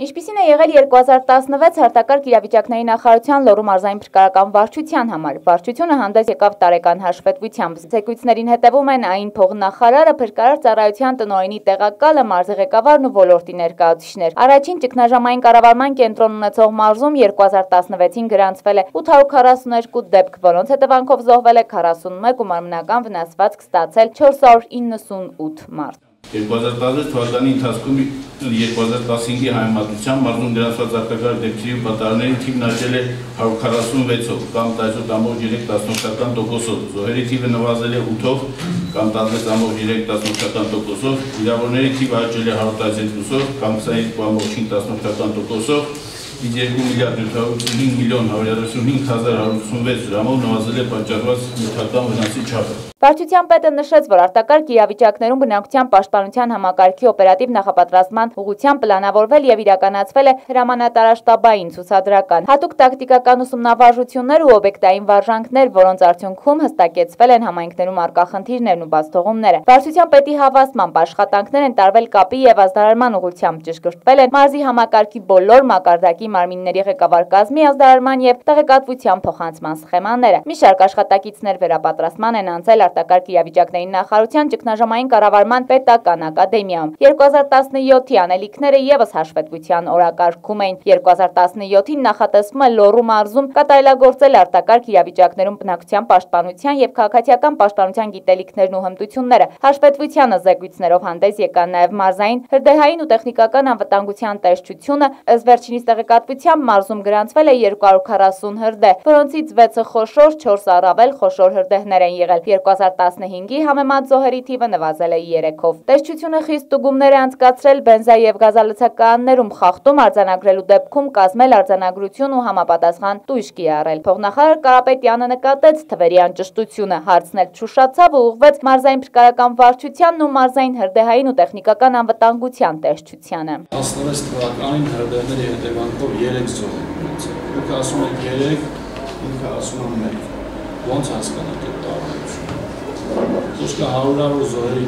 Ինչպիսին է եղել 2016 հարտակարգ իրավիճակների նախարարության լոռու մարզային փրկարական վարչության համար։ Վարչությունը հանդես եկավ տարեկան հաշվետվությամբ։ Զեկույցներին հետևում են այն փողնախարարը, փրկարար ծառայության տնօրենի տեղակալը, մարզի ղեկավարն ու ոլորտի ներկայացուցիչներ։ Առաջին ճգնաժամային կառավարման կենտրոն ունեցող մարզում 2016-ին գրանցվել է 842 դեպք, որոնց հետևանքով զոհվել է 41 ու մարմնական վնասվածք ստացել 498 մարդ։ 2016 թվականի ընթացքում 2015-ի համեմատությամբ մարզում գրանցված արտակարգ դեպքերի ու պատահարների թիվն աճել է 146-ով կամ 18.3 տոկոսով, զոհերի թիվը նվազել է 8-ով կամ 16.3 տոկոսով, վիրավորների թիվը աճել է 112-ով կամ 22.5 տոկոսով, 2 միլիարդ 785 միլիոն 135 հազար 186 դրամով նվազել է պատճառված նյութական վնասի չափը։ Վարչության պետը նշեց, որ արտակարգ իրավիճակներում բնակության պաշտպանության համակարգի օպերատիվ նախապատրաստման ուղղությամբ պլանավորվել եւ իրականացվել է հրամանատարաշտաբային ցուցադրական հատուկ տակտիկական ուսումնավարժություններ ու օբյեկտային վարժանքներ, որոնց արդյունքում հստակեցվել են համայնքներում արկա խնդիրներն ու բացթողումները։ Վարչության պետի հավաստմամբ աշխատանքներ են տարվել կապի եւ ազդարարման ուղղությամբ ճշգրտվել են մարզի համակարգի բոլոր մակարդակի մարմինների ղեկավար կազմի ազդարարման եւ տեղեկատվության փոխանցման սխեմաները։ Մի շարք աշխատակիցներ վերապատրաստման են անցել արտակարգ իրավիճակների նախարարության ճգնաժամային կառավարման պետական ակադեմիայում։ 2017-ի անելիքները եւս հաշվետվության օրակարգում էին։ 2017-ին նախատեսվում է Լոռու մարզում կատարելագործել արտակարգ իրավիճակներում բնակության պաշտպանության եւ քաղաքացիական պաշտպանության գիտելիքներն ու հմտությունները։ Հաշվետվությանը զեկույցներով հանդես եկան նաեւ մարզային հրդեհային ու տեխնիկական անվտանգության տեսչությունը, ըստ վերջինիս տեղեկատվությամբ մարզում գրանցվել է 240 հրդեհ, որոնցից 6-ը խոշոր, 4-ը առավել խոշոր հրդեհներ են եղել։ 2015-ի համեմատ զոհերի թիվը նվազել է 3-ով։ Տեսչությունը խիստ ստուգումներ է անցկացրել բենզա եւ գազալցականներում խախտում արձանագրելու դեպքում կազմել արձանագրություն ու համապատասխան տույժ կիրառել։ Փողնախարար Կարապետյանը նկատեց թվերի անճշտությունը, հարցնել չուշացավ ու ուղղվեց մարզային փրկարական վարչությանն ու մարզային հրդեհային ու տեխնիկական անվտանգության տեսչությանը։ 16 թվականին հրդեհների հետևանքով 3 զոհ ունեցել։ Դուք ասում եք 3, ինքը ասում եմ 1 ոնց հասկանաք այդ տարբերությունը Ոչկա հարյուրավոր զոհերի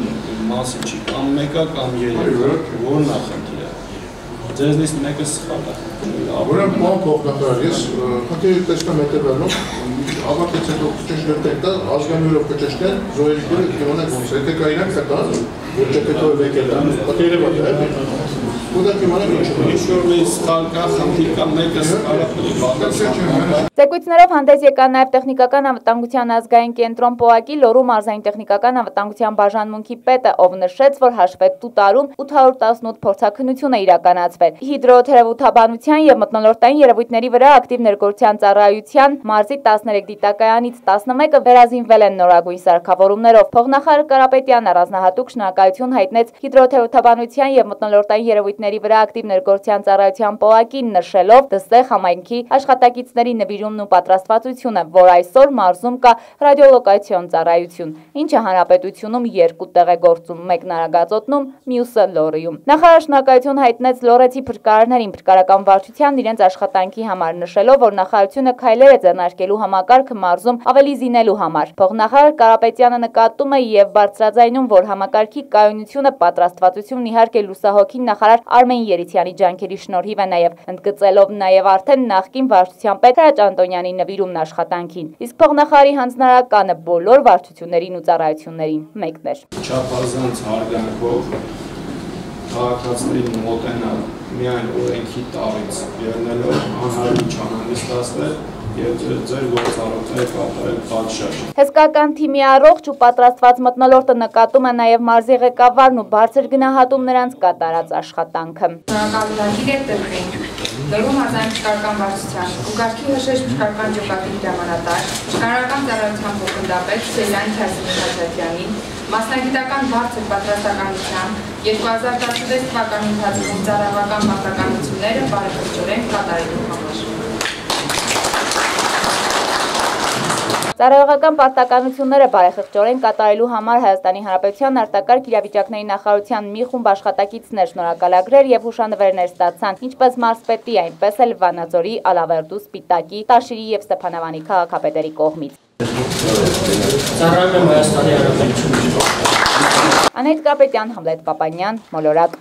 մասին չի, կամ մեկը կամ երեքը, որն է խնդիրը։ Ձեզնից մեկը սխալ է։ Ուրեմն պարոն փոխնախարար, ես խնդիրը տեսնում հետևելով, ավարտից հետո կճշտել դա ազգանյուրով կճշտել զոհերի դերը կիոնեք ոնց, եթե կա իրենք կտա, թե հետո եկել է, որ սխալը պետք է Զեկույցներով հանդես եկան նաև տեխնիկական անվտանգության ազգային կենտրոն ՊՕԱԿ-ի Լոռու մարզային տեխնիկական անվտանգության բաժանմունքի պետը, ով նշեց, որ հաշվետու տարում 818 փորձաքննություն է իրականացվել։ Հիդրոթերապևտաբանության եւ մթնոլորտային երևույթների վրա ակտիվ ներգործության ծառայության մարզի 13 դիտակայանից 11-ը վերազինվել են նորագույն սարքավորումներով։ Փողնախարար Կարապետյանը առանձնահատուկ շնորհակալություն հայտնեց հիդրոթերապևտաբանության եւ մթնոլորտային երևույթների օբյեկտների վրա ակտիվ ներգործության ծառայության ՊՕԱԿ-ին նշելով դստեղ համայնքի աշխատակիցների նվիրումն ու պատրաստվածությունը, որ այսօր մարզում կա ռադիոլոկացիոն ծառայություն, ինչը հանրապետությունում երկու տեղ է գործում, մեկն Արագածոտնում, մյուսը Լոռիում։ Նախարար շնորհակալություն հայտնեց Լոռեցի փրկարարներին փրկարական վարչությանն իրենց աշխատանքի համար, նշելով, որ նախարարությունը քայլեր է ձեռնարկելու համակարգը մարզում ավելի զինելու համար։ Փողնախարար Կարապետյանը նկատում է եւ բարձրաձայնում, որ համակարգի կայունությունը, պատրաստվածությունն իհարկե լուսահոգին նախարար Արմեն Երիցյանի ջանքերի շնորհիվ է նաև ընդգծելով նաև արդեն նախկին վարչության պետ Հրաչ Անտոնյանի նվիրումն աշխատանքին։ Իսկ փողնախարի հանձնարարականը բոլոր վարչություններին ու ծառայություններին մեկն էր։ Չափազանց հարգանքով քաղաքացիներին մոտենալ միայն օրենքի տարից ելնելով անհարմար չանհանգստացնել եւ ձեր գործառույթները կատարել պատշաճ։ Հսկական թիմի առողջ ու պատրաստված մտնոլորտը նկատում է նաեւ մարզի ղեկավարն ու բարձր գնահատում նրանց կատարած աշխատանքը։ Շնորհակալություն եք Լոռու մարզային փրկարական վարչության, Ուգարքի հրշեջ փրկարական ջոկատի հրամանատար, փրկարական ծառայության փոխնդապետ Սելյան Խաչատյանին, մասնագիտական բարձր պատրաստականության 2016 թվականի ընթացքում ծառայական պարտականությունները բարեփոխորեն կատարելու համար։ Ծառայողական պարտականությունները բարեխղճորեն կատարելու համար Հայաստանի Հանրապետության արտակարգ իրավիճակների նախարարության մի խումբ աշխատակիցներ շնորհակալագրեր եւ հուշանվերներ ստացան, ինչպես մարզպետի, այնպես էլ Վանաձորի, Ալավերդու, Սպիտակի, Տաշիրի եւ Ստեփանավանի քաղաքապետերի կողմից։ Ծառայում եմ Հայաստանի Հանրապետությունում։ Անետ Կապետյան, Համլետ Պապանյան, Մոլորակ